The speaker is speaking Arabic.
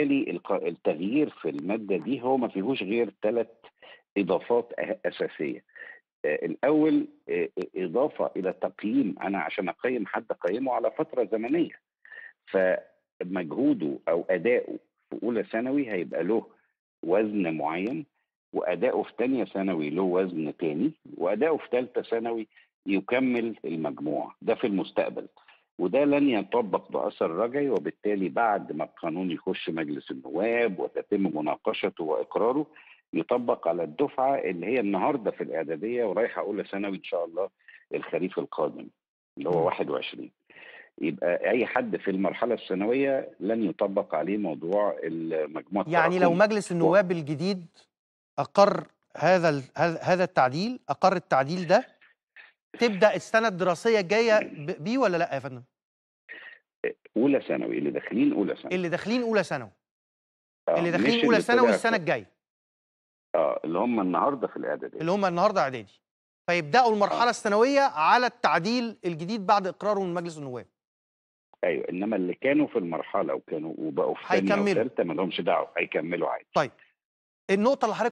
وبالتالي الق- التغيير في المادة دي هو ما فيهوش غير ثلاث إضافات أه- أساسية. آه، الأول آه، إضافة إلى تقييم أنا عشان أقيم حد أقيمه على فترة زمنية. فمجهوده أو أداؤه في أولى ثانوي هيبقى له وزن معين وأداؤه في ثانية ثانوي له وزن تاني وأداؤه في ثالثه ثانوي يكمل المجموع. ده في المستقبل. وده لن يطبق بأثر رجعي وبالتالي بعد ما القانون يخش مجلس النواب وتتم مناقشته وإقراره يطبق على الدفعة اللي هي النهارده في الإعدادية ورايحة أولى ثانوي إن شاء الله الخريف القادم اللي هو 21 يبقى أي حد في المرحلة الثانوية لن يطبق عليه موضوع المجموع يعني لو. مجلس النواب الجديد أقر هذا هذا التعديل أقر التعديل ده تبدأ السنة الدراسية الجاية بيه ولا لأ يا فندم؟ أولى ثانوي اللي داخلين أولى ثانوي. اللي داخلين أولى ثانوي. آه، اللي داخلين أولى ثانوي السنة الجاية. آه اللي هم النهارده في الإعدادية. اللي هم النهارده إعدادي. فيبدأوا المرحلة الثانوية على التعديل الجديد بعد إقراره من مجلس النواب. أيوه إنما اللي كانوا في المرحلة وكانوا وبقوا في ثانية. وثالثه ما لهمش دعوة هيكملوا عادي. النقطة اللي حضرتك